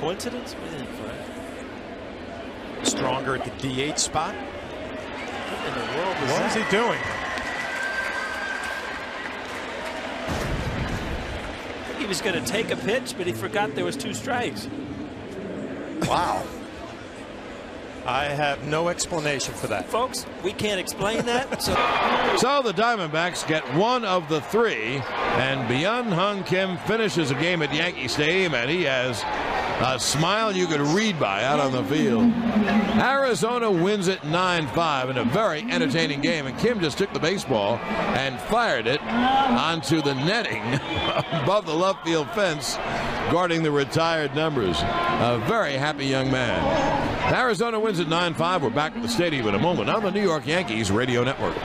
Coincidence? Stronger at the DH spot. What in the world is What that? is he doing? He was going to take a pitch, but he forgot there was two strikes. Wow. I have no explanation for that. Folks, we can't explain that. So So the Diamondbacks get one of the three, and Byung Hyun Kim finishes a game at Yankee Stadium, and he has a smile you could read by out on the field. Arizona wins it 9-5 in a very entertaining game, and Kim just took the baseball and fired it onto the netting above the left field fence, guarding the retired numbers. A very happy young man. Arizona wins at 9-5. We're back at the stadium in a moment on the New York Yankees Radio Network.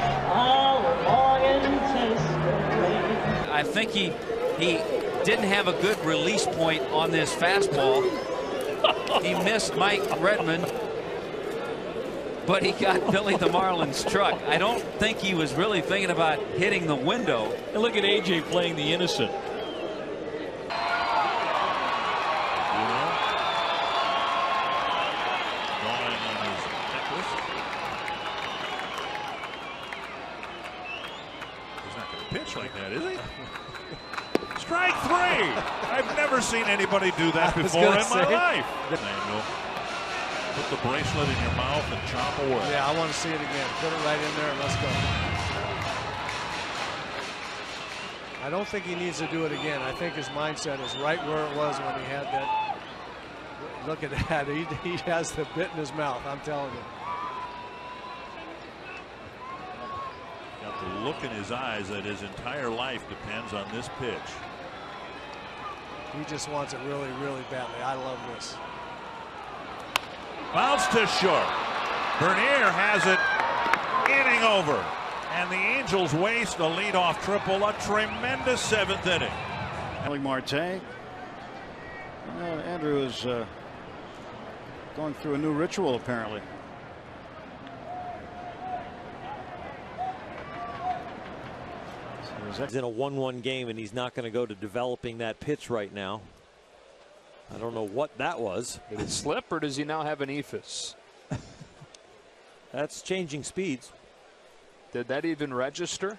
I think he he didn't have a good release point on this fastball. he missed Mike Redmond, but he got Billy the Marlin's truck. I don't think he was really thinking about hitting the window. and look at AJ playing the innocent. Drawing on his necklace. He's not going to pitch like that, is he? Strike three. I've never seen anybody do that before in my say. life. Samuel, put the bracelet in your mouth and chop away. Yeah, I want to see it again. Put it right in there and let's go. I don't think he needs to do it again. I think his mindset is right where it was when he had that. Look at that. He, he has the bit in his mouth. I'm telling you. Got the look in his eyes that his entire life depends on this pitch. He just wants it really, really badly. I love this. Bounce to short. Bernier has it inning over. And the Angels waste a leadoff triple. A tremendous seventh inning. Ellie Marte. Uh, Andrew is uh, going through a new ritual apparently. Is that- He's in a 1-1 game and he's not going to go to developing that pitch right now. I don't know what that was. Did it slip or does he now have an eephus? That's changing speeds. Did that even register?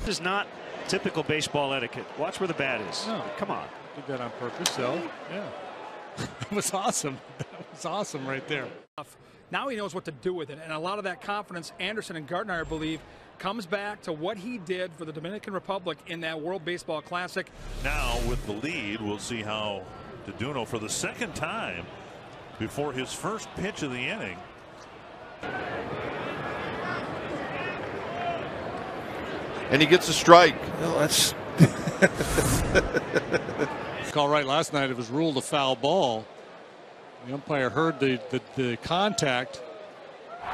This is not typical baseball etiquette. Watch where the bat is. No. Come on. Did that on purpose, so yeah. it was awesome. That was awesome right there. Now he knows what to do with it. And a lot of that confidence, Anderson and Gardner, I believe, comes back to what he did for the Dominican Republic in that World Baseball Classic. Now with the lead, we'll see how Deduno for the second time before his first pitch of the inning. And he gets a strike. Well, that's call right last night. It was ruled a foul ball. The umpire heard the, the, the contact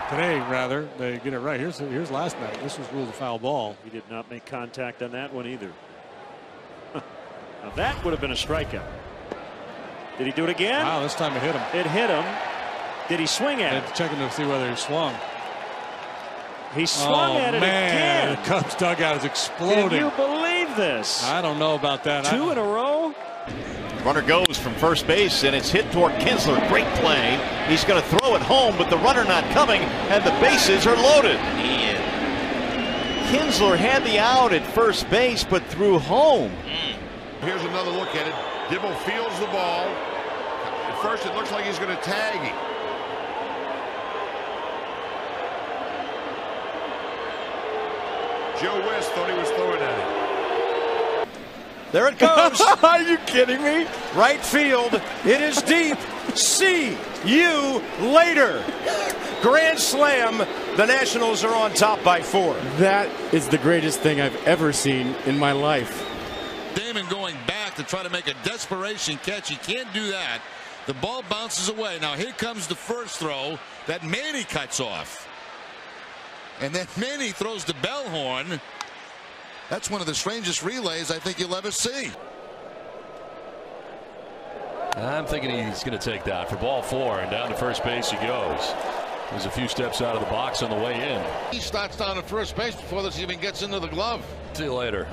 today. Rather, they get it right. Here's here's last night. This was ruled a foul ball. He did not make contact on that one either. now that would have been a strikeout. Did he do it again? Wow, this time it hit him. It hit him. Did he swing at it? checking to see whether he swung. He swung oh, at it man. again. The Cubs dugout is Can exploding. you believe this? I don't know about that. I- Two in a row? Runner goes from first base and it's hit toward Kinsler. Great play. He's going to throw it home, but the runner not coming, and the bases are loaded. Kinsler had the out at first base, but threw home. Hmm. Here's another look at it. Dibble fields the ball. At first, it looks like he's going to tag him. Joe West thought he was throwing at him. There it goes. Are you kidding me? Right field. It is deep. See you later. Grand slam. The Nationals are on top by four. That is the greatest thing I've ever seen in my life. Damon going back to try to make a desperation catch. He can't do that. The ball bounces away. Now here comes the first throw that Manny cuts off. And then Manny throws the Bellhorn. That's one of the strangest relays I think you'll ever see. I'm thinking he's going to take that for ball four, and down to first base he goes. There's a few steps out of the box on the way in. He starts down at first base before this even gets into the glove. See you later.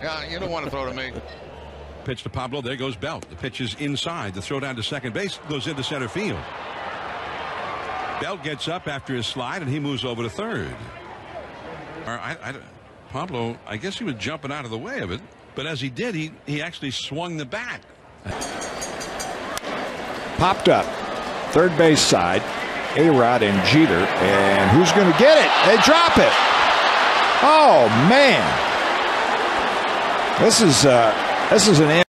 Yeah, you don't want to throw to me. pitch to Pablo. There goes Belt. The pitch is inside. The throw down to second base goes into center field. Belt gets up after his slide and he moves over to third. I, I, Pablo, I guess he was jumping out of the way of it, but as he did, he, he actually swung the bat. Popped up. Third base side. A-Rod and Jeter. And who's going to get it? They drop it. Oh, man. This is, uh, this is an